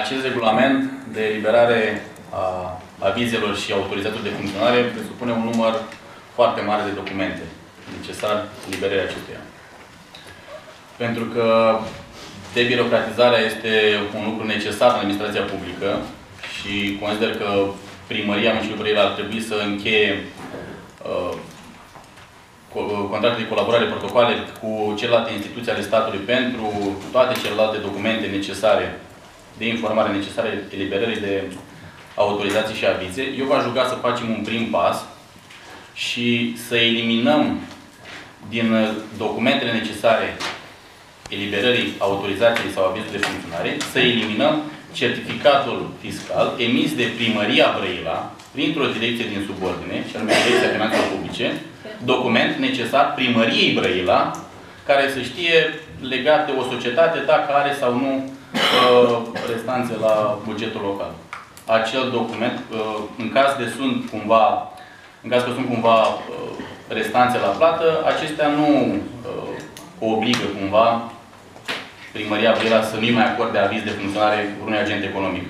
acest regulament de eliberare a avizelor și autorizațiilor de funcționare presupune un număr foarte mare de documente necesar liberării acestuia. Pentru că debirocratizarea este un lucru necesar în administrația publică și consider că primăria Municipiului ar trebui să încheie uh, contracte de colaborare, protocoale cu celelalte instituții ale statului pentru toate celelalte documente necesare de informare necesare eliberării de autorizații și avize. Eu v-aș ruga să facem un prim pas și să eliminăm din documentele necesare eliberării autorizației sau avizului de funcționare, să eliminăm certificatul fiscal emis de primăria Brăila printr-o direcție din subordine, și anume Direcția Finanțelor Publice, document necesar primăriei Brăila, care să știe legat de o societate dacă are sau nu uh, restanțe la bugetul local. Acel document, uh, în caz de sunt cumva, în caz că sunt cumva uh, restanțe la plată, acestea nu obligă cumva primăria Brăila să nu-i mai acorde aviz de funcționare unui agent economic.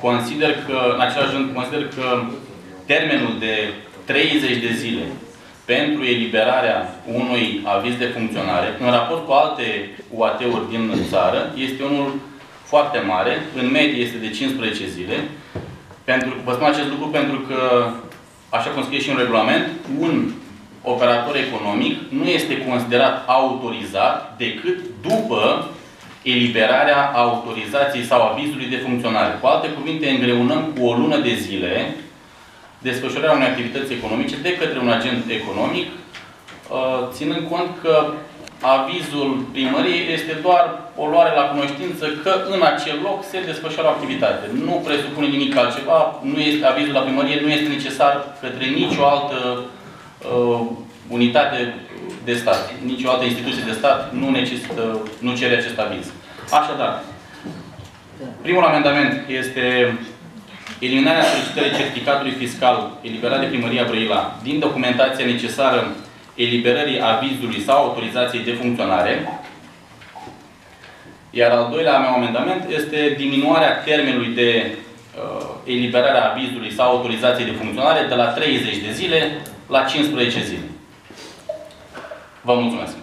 Consider că, în același rând, consider că termenul de 30 de zile pentru eliberarea unui aviz de funcționare, în raport cu alte UAT-uri din țară, este unul foarte mare, în medie este de 15 zile. Pentru, vă spun acest lucru pentru că, așa cum scrie și în regulament, un operator economic nu este considerat autorizat decât după eliberarea autorizației sau avizului de funcționare. Cu alte cuvinte, îngreunăm cu o lună de zile desfășurarea unei activități economice de către un agent economic, uh, ținând cont că avizul primăriei este doar o luare la cunoștință că în acel loc se desfășoară o activitate. Nu presupune nimic altceva, nu este, avizul la primărie nu este necesar către nicio altă uh, unitate de stat, nicio altă instituție de stat nu necesită, nu cere acest aviz. Așadar, primul amendament este eliminarea solicitării certificatului fiscal eliberat de Primăria Brăila din documentația necesară eliberării avizului sau autorizației de funcționare. Iar al doilea meu amendament este diminuarea termenului de uh, eliberare a avizului sau autorizației de funcționare de la 30 de zile la 15 zile. Vă mulțumesc!